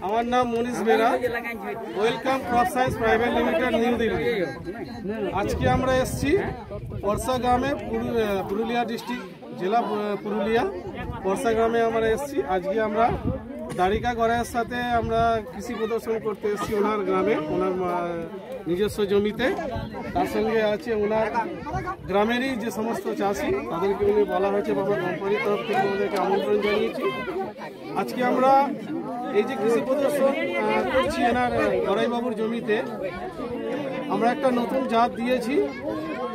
আমার নাম Manish Bera. Welcome crop science private limited, new Delhi. আজকে আমরা এসেছি পরশা গ্রামে, পুরু- পুরুলিয়া ডিস্ট্রিক্ট, জেলা পুরুলিয়া। পরশা গ্রামে আমরা এসেছি। আজকে আমরা দারিকা গড়ের সাথে আমরা কৃষি প্রদর্শন করতে এসেছি ওনার গ্রামে, ওনার নিজস্ব জমিতে। তার সঙ্গে আছে ওনার গ্রামেরই যে সমস্ত চাষি, তাদেরকে উনি বলা হয়েছে বাবা কোম্পানির তরফ থেকে ওদেরকে আমন্ত্রণ জানিয়েছি। আজকে আমরা এই যে কৃষি প্রদর্শন করছি এনার গড়াইবাবুর জমিতে আমরা একটা নতুন জাত দিয়েছি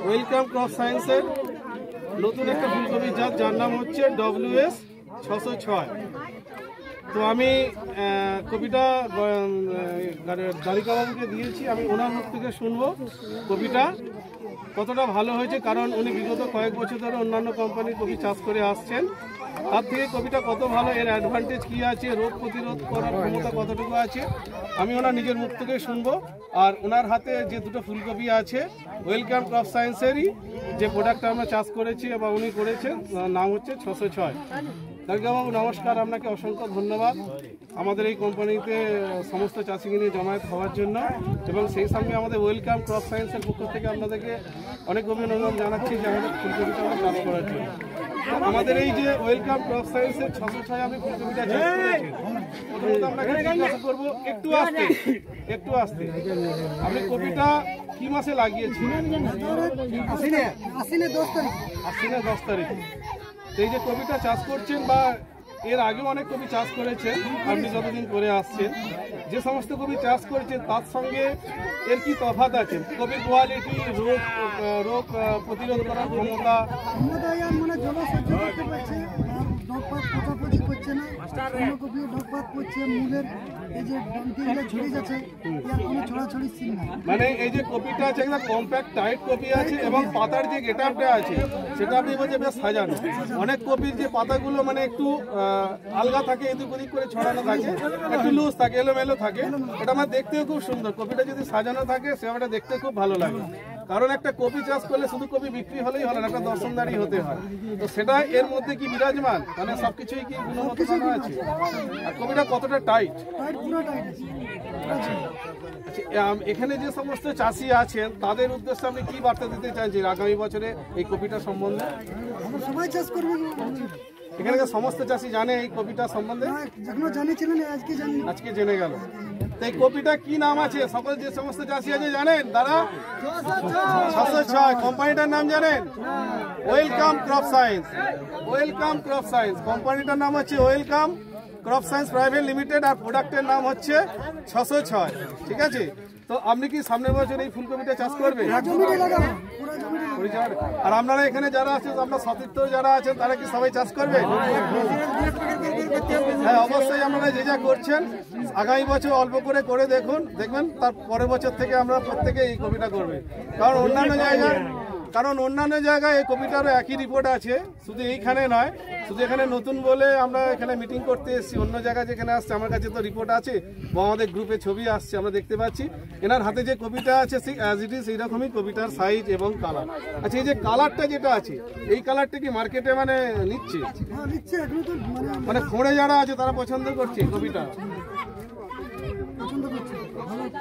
ওয়েলকাম ক্রপ সায়েন্সের নতুন একটা ফুলকপির জাত, যার নাম হচ্ছে ডব্লিউ এস ছশো ছয়। তো আমি কবিটা দারিকাবাবুকে দিয়েছি, আমি ওনার মুখ থেকে শুনব কবিটা কতটা ভালো হয়েছে, কারণ উনি বিগত কয়েক বছর ধরে অন্যান্য কোম্পানির কবি চাষ করে আসছেন। তার থেকে কবিটা কত ভালো, এর অ্যাডভান্টেজ কি আছে, রোগ প্রতিরোধ করার ক্ষমতা কতটুকু আছে, আমি ওনার নিজের মুখ থেকে শুনব। আর ওনার হাতে যে দুটো ফুলকপি আছে ওয়েলকাম ক্রপ সায়েন্সেরই যে প্রোডাক্টটা আমরা চাষ করেছি বা উনি করেছেন নাম হচ্ছে ছশো ছয়। দারিকাবাবু নমস্কার আপনাকে অসংখ্য ধন্যবাদ। আমাদের এই কোম্পানিতে সমস্ত চাষিকে নিয়ে জমায়েত হওয়ার জন্য এবং সেই সঙ্গে আমাদের ওয়েলকাম ক্রপ সায়েন্সের পক্ষ থেকে আপনাদেরকে অনেক অভিনন্দন জানাচ্ছি যে আমাদের ফুলকপিটা আমরা চাষ করার জন্য। আমাদের এই যে ওয়েলকাম ক্রপ সায়েন্সের ছশো ছয় আমি ফুলকপিটা জিজ্ঞাসা করব একটু আসতে একটু আসতে। আপনি কপিটা কি মাসে লাগিয়েছিলেন? আশ্বিনে দশ তারিখ। আশ্বিনের দশ তারিখে। এই যে কবিটা চাষ করছেন বা এর আগে অনেক কবি চাষ করেছেন, আপনি যতদিন করে আসছেন, যে সমস্ত কবি চাষ করেছেন, তার সঙ্গে এর কি তফাত আছে? কবির কোয়ালিটি, রোগ রোগ প্রতিরোধ করার ক্ষমতা? ডগপাত পোচাপচি করছে না। ফুলকপিও ডগপাত করছে মূলের এই যে ডন্টিগুলো ঝরে যাচ্ছে ইয়ার কোনো ছড়াছড়ি সিন নাই মানে এই যে কপিটা আছে একটা কম্প্যাক্ট টাইট কপি আছে এবং পাতার যে গেটআপটা আছে সেটা আপনি বলছে বেশ সাজানো। অনেক কপির যে পাতাগুলো মানে একটু আহ, আলগা থাকে এদিক ওদিক করে ছড়ানো থাকে একটু লুজ থাকে এলোমেলো থাকে এটা আমার দেখতেও খুব সুন্দর। কপিটা যদি সাজানো থাকে সেটা দেখতে খুব ভালো লাগে। কারণ একটা কপি চাষ করলে শুধু কপি বিক্রি হলেই হলো না একটা দর্শনদারি হতে হয়। তো সেটা এর মধ্যে কি বিরাজমান? মানে সবকিছুই কি গুণগত আছে? আর কপিটা কতটা টাইট আচ্ছা, আম, এখানে যে সমস্ত চাষি আছেন তাদের উদ্দেশ্যে আপনি কি বার্তা দিতে চাইছেন আগামী বছরে এই কপিটা সম্বন্ধে? সবাই চাষ করবে। এখানে সমস্ত চাষি জানে এই কপিটা সম্বন্ধে? জানিয়েছিলেন আজকে আজকে জেনে গেল। এই কপিটা কি নাম আছে? সকল যে সমস্ত চাষি আছে জানেন? দাদা? ছশো ছয় কোম্পানিটার নাম জানেন? Welcome crop science. Welcome crop science. কোম্পানিটার নাম হচ্ছে welcome crop science private limited আর প্রোডাক্টের নাম হচ্ছে ছশো ছয় ঠিক আছে? তো আপনি কি সামনের বছর এই ফুলকপিটা চাষ করবেন? আর আপনারা এখানে যারা আছেন আপনার সতীর্থ যারা আছেন তারা কি সবাই চাষ করবে? হ্যাঁ অবশ্যই আপনারা যে যা করছেন আগামী বছর অল্প করে করে দেখুন দেখবেন তার পরের বছর থেকে আমরা প্রত্যেকে এই কপিটা করবে। কারণ অন্যান্য জায়গায় কারণ অন্যান্য জায়গায় এই কপিটারও একই রিপোর্ট আছে শুধু এইখানে নয় শুধু এখানে নতুন বলে আমরা এখানে মিটিং করতে এসেছি অন্য জায়গায় যেখানে আসছে আমার কাছে তো রিপোর্ট আছে বা আমাদের গ্রুপে ছবি আসছে আমরা দেখতে পাচ্ছি। এনার হাতে যে কপিটা আছে সেই অ্যাজ ইট ইজ এইরকমই কপিটার সাইজ এবং কালার আচ্ছা এই যে কালারটা যেটা আছে এই কালারটা কি মার্কেটে মানে নিচ্ছে? হ্যাঁ নিচ্ছে মানে মানে ফোনে যারা আছে তারা পছন্দ করছে কপিটা পছন্দ করছে।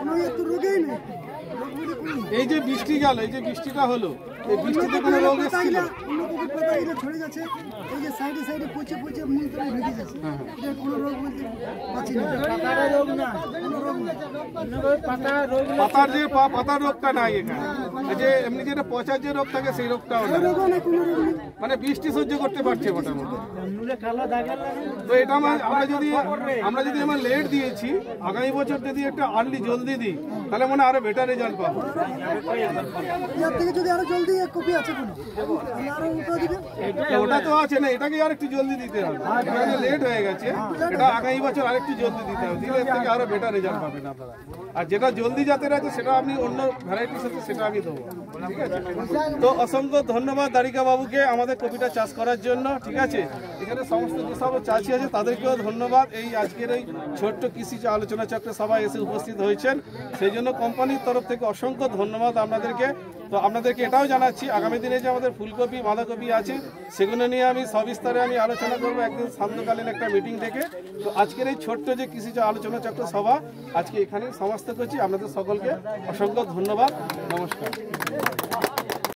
কোনো একটু রোগেই নেই। রোগ বলে কোনো নেই। এই যে বৃষ্টি গেল এই যে বৃষ্টিটা হলো এই বৃষ্টিতে কোনো রোগ এসেছিল? পাতা ছড়ে যাচ্ছে এই যে সাইডে সাইডে পচে পচে মূল তলে ঢুকে যাচ্ছে। এটা কোনো রোগ বলতে পাচ্ছি না। রোগ না। কোনো রোগ না। পাতার যে পাতা রোগটা নাই এখানে। এই যে এমনি যেটা পচার যে রোগ থাকে সেই রোগটাও মানে বৃষ্টি সহ্য করতে পারছে মোটামুটি। তো এটা আমার যদি আমরা যদি আমার লেট দিয়েছি আগামী বছর যদি একটা আর্লি জলদি দিই তাহলে মনে আরও বেটার রেজাল্ট পাবো। থেকে যদি আরও জলদি কপি আছে ওটা তো আছে না এটাকে আর একটু জলদি দিতে হবে। লেট হয়ে গেছে এটা আগামী বছর আরেকটু জলদি দিতে হবে দিলে এর থেকে আরও বেটার রেজাল্ট পাবেন আপনারা। আর যেটা জলদি যাতে আছে সেটা আপনি অন্য ভ্যারাইটির সাথে সেটা আমি তো অসংখ্য ধন্যবাদ দারিকা বাবুকে আমাদের কপিটা চাষ করার জন্য, ঠিক আছে? এখানে সমস্ত যে সব চাষি আছে, তাদেরকেও ধন্যবাদ। এই আজকের এই ছোট্ট কৃষি আলোচনা চক্রে সবাই এসে উপস্থিত হয়েছেন। সেই জন্য কোম্পানির তরফ থেকে অসংখ্য ধন্যবাদ আপনাদেরকে। তো আপনাদেরকে এটাও জানাচ্ছি, আগামী দিনে যে আমাদের ফুলকপি, বাঁধাকপি আছে, সেগুলো নিয়ে আমি সবিস্তারে আমি আলোচনা করব একদিন সান্ধ্যকালীন একটা মিটিং থেকে। তো আজকের এই ছোট্ট যে কৃষি আলোচনা চক্র সভা, আজকে এখানে সমস্ত করছি। আপনাদের সকলকে অসংখ্য ধন্যবাদ। নমস্কার।